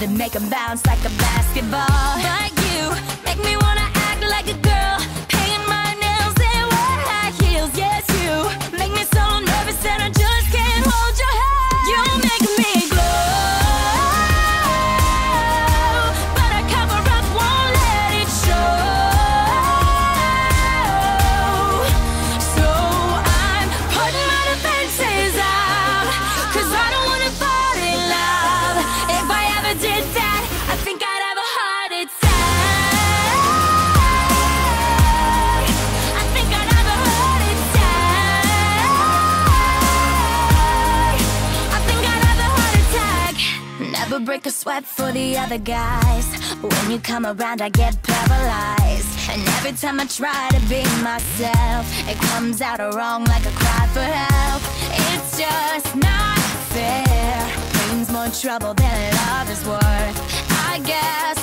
Then make him bounce like a basketball. But you make me wanna act like a girl, paint my nails and wear high heels. Yes, you Break a sweat for the other guys. When you come around, I get paralyzed. And every time I try to be myself, it comes out wrong like a cry for help. It's just not fair. Brings more trouble than love is worth. I guess